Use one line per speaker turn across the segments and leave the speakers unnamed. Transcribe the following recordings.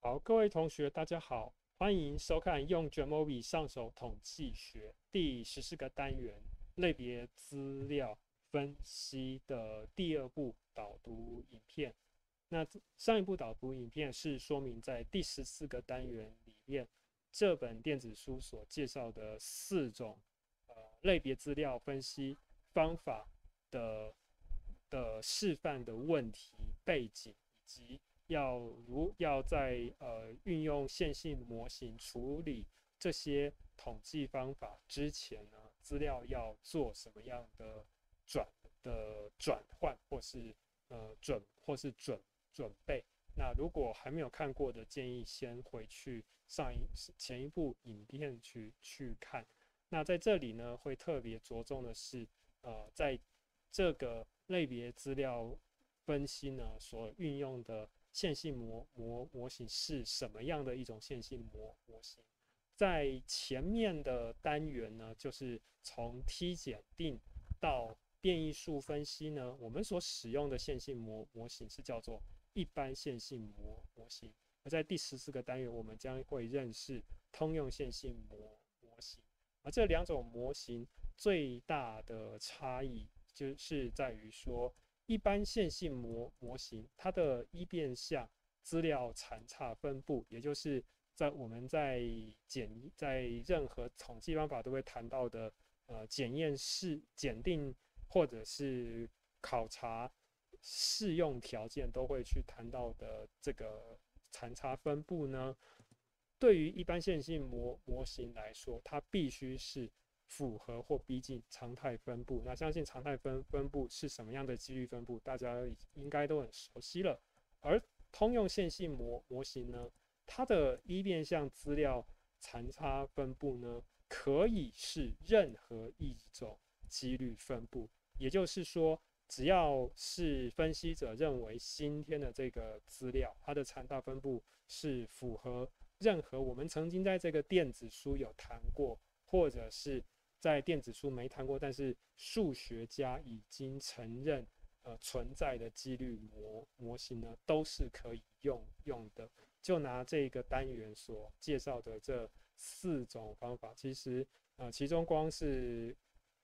好，各位同学，大家好，欢迎收看用 Jamovi 上手统计学第十四个单元类别资料分析的第二部导读影片。那上一部导读影片是说明在第十四个单元里面，这本电子书所介绍的四种呃类别资料分析方法的的示范的问题背景以及。要如要在呃运用线性模型处理这些统计方法之前呢，资料要做什么样的转的转换，或是呃准或是准准备？那如果还没有看过的，建议先回去上一前一部影片去去看。那在这里呢，会特别着重的是，呃，在这个类别资料分析呢所运用的。线性模模模型是什么样的一种线性模模型？在前面的单元呢，就是从 T 检定到变异数分析呢，我们所使用的线性模模型是叫做一般线性模模型。而在第十四个单元，我们将会认识通用线性模模型。而这两种模型最大的差异，就是在于说。一般线性模模型，它的一变项资料残差分布，也就是在我们在检在任何统计方法都会谈到的，呃，检验试检定或者是考察适用条件都会去谈到的这个残差分布呢，对于一般线性模模型来说，它必须是。符合或逼近常态分布，那相信常态分分布是什么样的几率分布，大家应该都很熟悉了。而通用线性模模型呢，它的一变相资料残差分布呢，可以是任何一种几率分布，也就是说，只要是分析者认为今天的这个资料，它的残差分布是符合任何我们曾经在这个电子书有谈过，或者是。在电子书没谈过，但是数学家已经承认，呃，存在的几率模模型呢，都是可以用用的。就拿这个单元所介绍的这四种方法，其实，呃，其中光是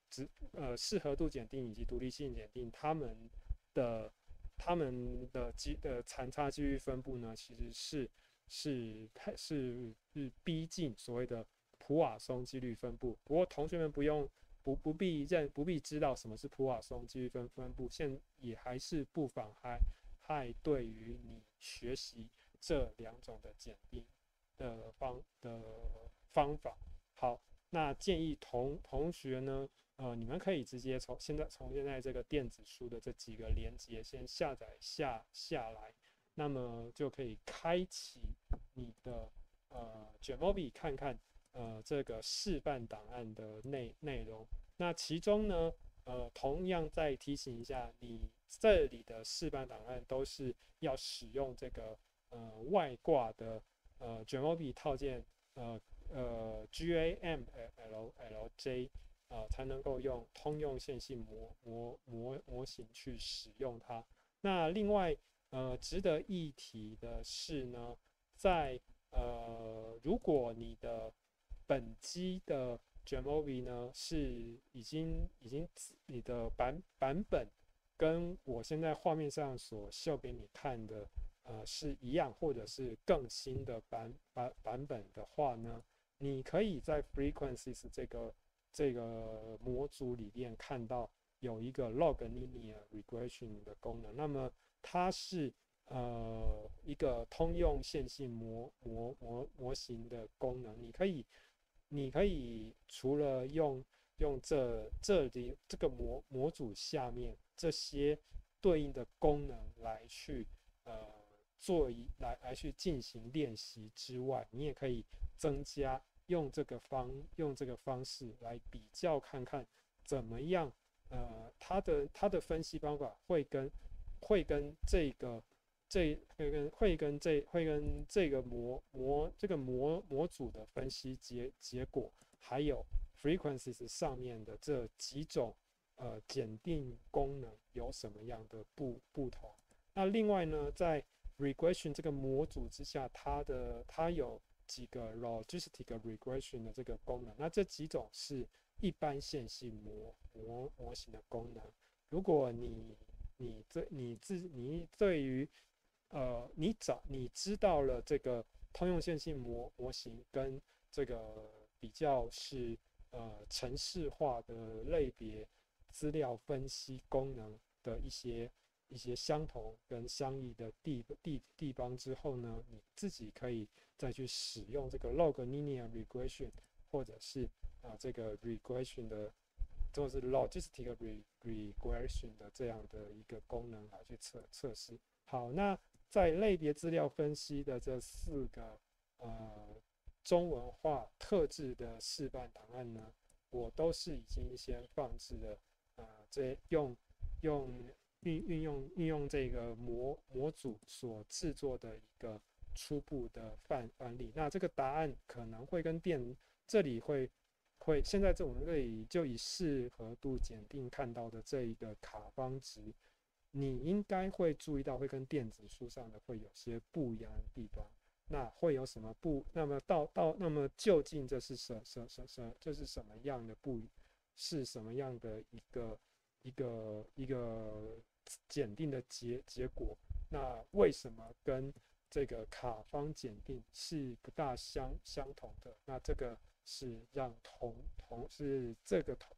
只呃适合度检定以及独立性检定，他们的他们的基的残差几率分布呢，其实是是太是是逼近所谓的。普瓦松几率分布，不过同学们不用不不必认不必知道什么是普瓦松几率分分布，现也还是不妨害害对于你学习这两种的检定的方的方法。好，那建议同同学呢，呃，你们可以直接从现在从现在这个电子书的这几个连接先下载下下来，那么就可以开启你的呃卷毛笔看看。呃，这个示范档案的内内容，那其中呢，呃，同样再提醒一下，你这里的示范档案都是要使用这个呃外挂的呃卷毛笔套件，呃呃 GAMLLJ 啊，才能够用通用线性模模模模型去使用它。那另外呃值得一提的是呢，在呃如果你的本机的 Jamovi 呢，是已经已经你的版版本跟我现在画面上所秀给你看的，呃，是一样，或者是更新的版版版本的话呢，你可以在 Frequencies 这个这个模组里面看到有一个 Log Linear Regression 的功能，那么它是呃一个通用线性模模模模型的功能，你可以。你可以除了用用这这里这个模模组下面这些对应的功能来去呃做一来来去进行练习之外，你也可以增加用这个方用这个方式来比较看看怎么样呃它的它的分析方法会跟会跟这个。这会跟会跟这会跟这个模模这个模模组的分析结结果，还有 frequencies 上面的这几种呃检定功能有什么样的不不同？那另外呢，在 regression 这个模组之下，它的它有几个 logistic regression 的这个功能。那这几种是一般线性模模模型的功能。如果你你这你自你对于呃你找你知道了这个通用线性模模型跟这个比较是呃城市化的类别资料分析功能的一些。一些相同跟相异的地地地方之后呢，你自己可以再去使用这个 log linear regression，或者是啊这个 regression 的，或者是 logistic regression 的这样的一个功能来去测测试。好，那在类别资料分析的这四个呃中文化特质的示范档案呢，我都是已经先放置了啊，这用用。运运用运用这个模模组所制作的一个初步的范范例，那这个答案可能会跟电这里会会现在这种类就以适合度检定看到的这一个卡方值，你应该会注意到会跟电子书上的会有些不一样的地方。那会有什么不？那么到到那么究竟这是什什什什这是什么样的不？是什么样的一个一个一个？检定的结结果，那为什么跟这个卡方检定是不大相相同的？那这个是让同同是这个同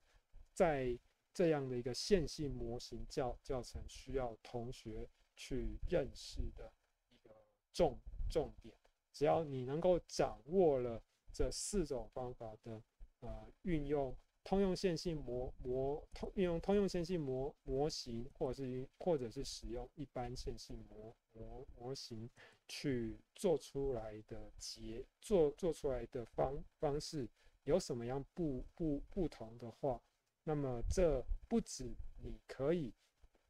在这样的一个线性模型教教程需要同学去认识的一个重重点。只要你能够掌握了这四种方法的呃运用。通用线性模模通运用通用线性模模型，或者是或者是使用一般线性模模模型去做出来的结做做出来的方方式有什么样不不不同的话，那么这不止你可以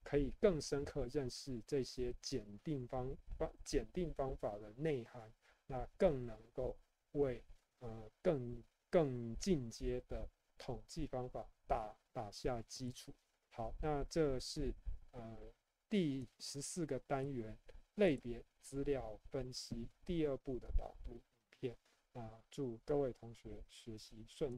可以更深刻认识这些检定方方检定方法的内涵，那更能够为呃更更进阶的。统计方法打打下基础。好，那这是呃第十四个单元类别资料分析第二步的导读影片。那祝各位同学学习顺。